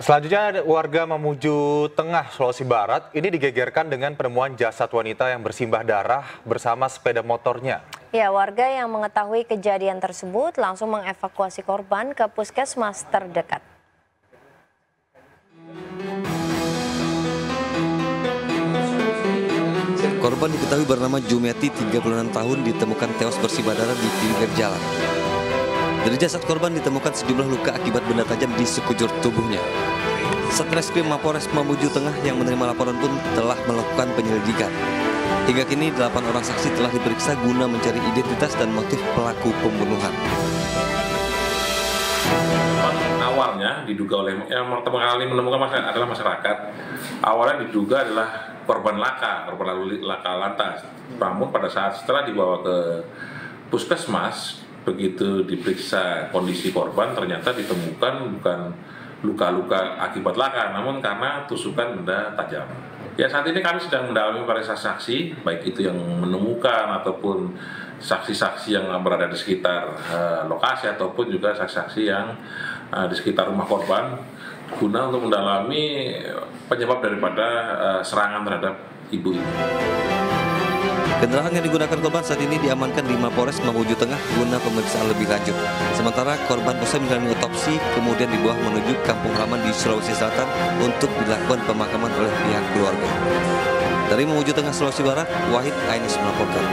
Selanjutnya warga Mamuju Tengah, Sulawesi Barat ini digegerkan dengan penemuan jasad wanita yang bersimbah darah bersama sepeda motornya. Ya, warga yang mengetahui kejadian tersebut langsung mengevakuasi korban ke puskesmas terdekat. Korban diketahui bernama Jumiati, 36 tahun, ditemukan tewas bersibah darah di pinggir jalan. Dari jasad korban ditemukan sejumlah luka akibat benda tajam di sekujur tubuhnya. Satreskrim Mapores Mamuju Tengah yang menerima laporan pun telah melakukan penyelidikan. Hingga kini, delapan orang saksi telah diperiksa guna mencari identitas dan motif pelaku pembunuhan. Awalnya diduga oleh yang pertama kali menemukan masyarakat adalah masyarakat. Awalnya diduga adalah korban laka, korban laka lantas. Namun pada saat setelah dibawa ke puskesmas, begitu diperiksa kondisi korban ternyata ditemukan bukan luka-luka akibat laka namun karena tusukan benda tajam. Ya saat ini kami sedang mendalami para saksi, baik itu yang menemukan ataupun saksi-saksi yang berada di sekitar uh, lokasi ataupun juga saksi-saksi yang uh, di sekitar rumah korban guna untuk mendalami penyebab daripada uh, serangan terhadap ibu ini. Kendaraan yang digunakan korban saat ini diamankan di Mapores Mamuju Tengah guna pemeriksaan lebih lanjut. Sementara korban usai menjalani otopsi kemudian dibawa menuju kampung halaman di Sulawesi Selatan untuk dilakukan pemakaman oleh pihak keluarga. Dari Mamuju Tengah Sulawesi Barat, Wahid Ainis melaporkan.